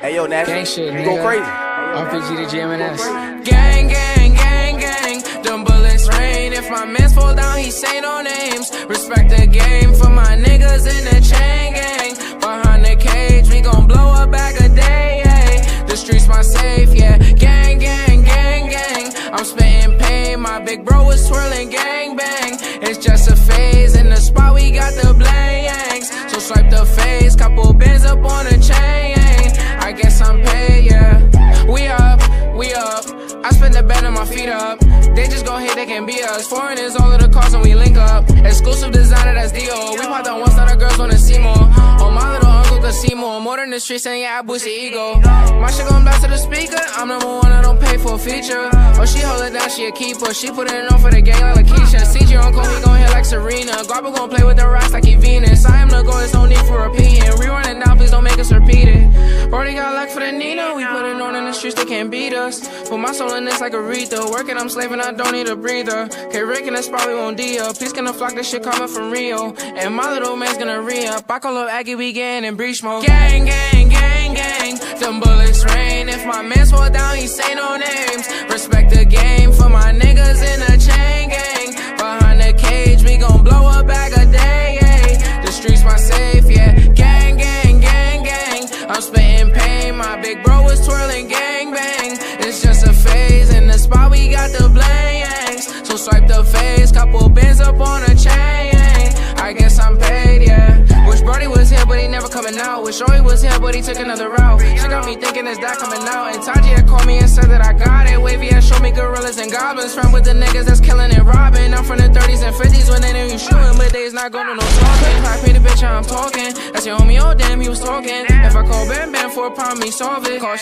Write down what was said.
Hey yo, Nash, gang shit, you nigga. go crazy. RPG to GMNS. Gang, gang, gang, gang. Them bullets rain. If my mans fall down, he say no names. Respect the game for my niggas in the chain gang. Behind the cage, we gon' blow a bag a day. Ay. The streets my safe, yeah. Gang, gang, gang, gang. I'm spitting pain. My big bro is swirling gang bang. It's just a phase. In the spot, we got the blanks. So swipe the face. Couple bands up on the chain. My feet up. They just gon' hate, they can be us. Foreign is all of the cars and we link up. Exclusive designer, that's Dio. We popped on one side, the girls wanna see more. Oh, my little uncle can see more. More than the streets, and yeah, I boost the ego. My shit gon' blast to the speaker. I'm number one, I don't pay for a feature. Oh, she hold it down, she a keeper. She put it on for the gang like Lakeisha. CG uncle, he gon' hit like Serena. Garba gon' play with the rocks like he Venus. I am the goal, there's no need for repeating. Luck for the Nina. We put it on in the streets, they can't beat us. Put my soul in this like Aretha. Working, I'm slaving, I don't need a breather. K Rick the spot, we won't D up. Please gonna flock this shit coming from Rio. And my little man's gonna re up. I call up Aggie, we getting in breach mode. Gang, gang, gang, gang. Them bullets rain. If my mans fall down, he say no names. Respect the game for my bang. It's just a phase. In the spot, we got the blanks. So swipe the face. Couple bands up on a chain. I guess I'm paid, yeah. Wish Brody was here, but he never coming out. Wish Joey was here, but he took another route. She got me thinking, is that coming out? And Taji had called me and said that I got it. Wavy had showed me gorillas and goblins. Friend with the niggas that's killing and robbing. I'm from the 30s and 50s when they knew you shooting, but they's not going to no talking. I paint a bitch, I'm talking. That's your homie, oh damn, he was talking. If I call Bam Bam for a problem, he solve it. Call